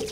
you